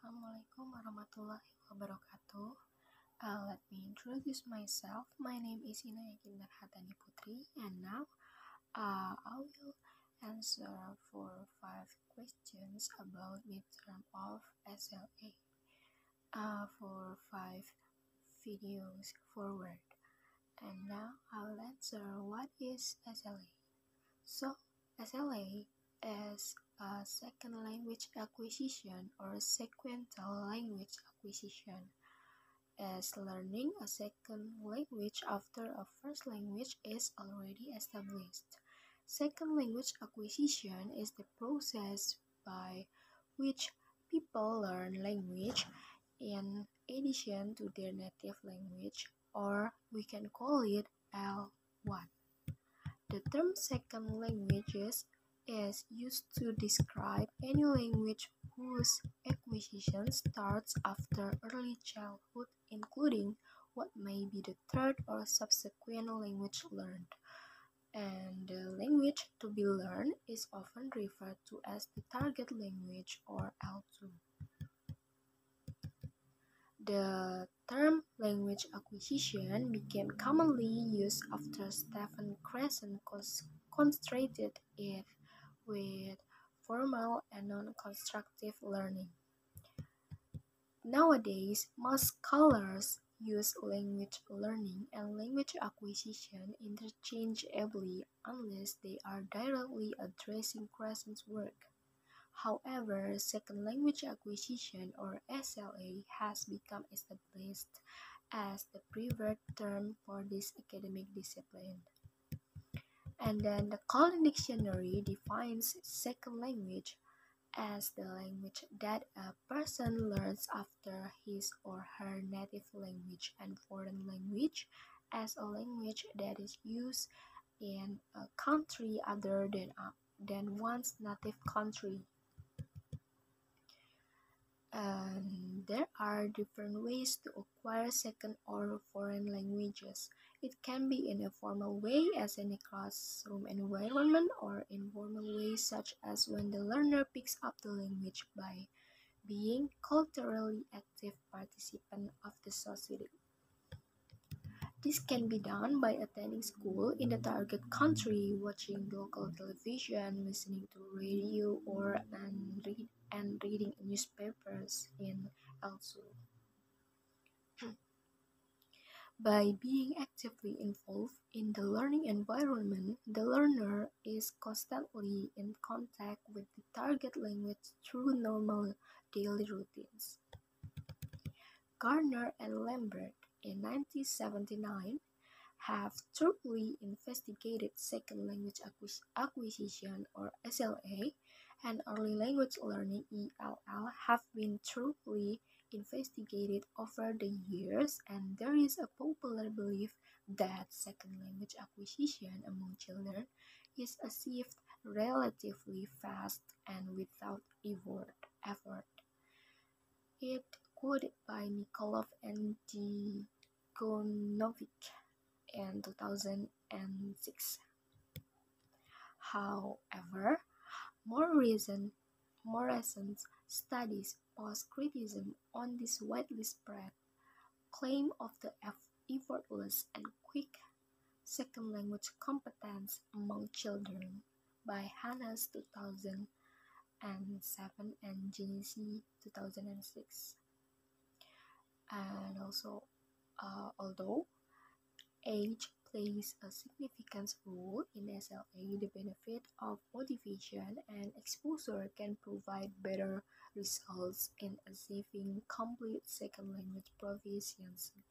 Assalamualaikum warahmatullahi wabarakatuh. Uh, let me introduce myself. My name is Inaya Kinder Hatani Putri, and now uh, I will answer for five questions about midterm of SLA. Uh, for five videos forward. And now I'll answer what is SLA. So, SLA is a second language acquisition or sequential language acquisition as learning a second language after a first language is already established. Second language acquisition is the process by which people learn language in addition to their native language or we can call it L1. The term second languages is used to describe any language whose acquisition starts after early childhood, including what may be the third or subsequent language learned. And the language to be learned is often referred to as the target language or L2. The term language acquisition became commonly used after Stephen Krashen concentrated it with formal and non-constructive learning. Nowadays, most scholars use language learning and language acquisition interchangeably unless they are directly addressing Krashen's work. However, second language acquisition or SLA has become established as the preferred term for this academic discipline. And then the Collins Dictionary defines second language as the language that a person learns after his or her native language and foreign language as a language that is used in a country other than, uh, than one's native country. There are different ways to acquire second or foreign languages. It can be in a formal way as in a classroom environment or informal ways such as when the learner picks up the language by being culturally active participant of the society. This can be done by attending school in the target country, watching local television, listening to radio, or and, read, and reading newspapers in elsewhere. By being actively involved in the learning environment, the learner is constantly in contact with the target language through normal daily routines. Gardner and Lambert in 1979 have thoroughly investigated second language acquisition or SLA and early language learning ELL have been thoroughly investigated over the years and there is a popular belief that second language acquisition among children is achieved relatively fast and without effort. effort. It quoted by Nikolov and Djigunović in 2006. However, more recent, more recent studies pose criticism on this widely spread claim of the effortless and quick second language competence among children by Hannes 2007 and Genesee 2006. And also, uh, although age plays a significant role in SLA, the benefit of motivation and exposure can provide better results in achieving complete second language proficiency.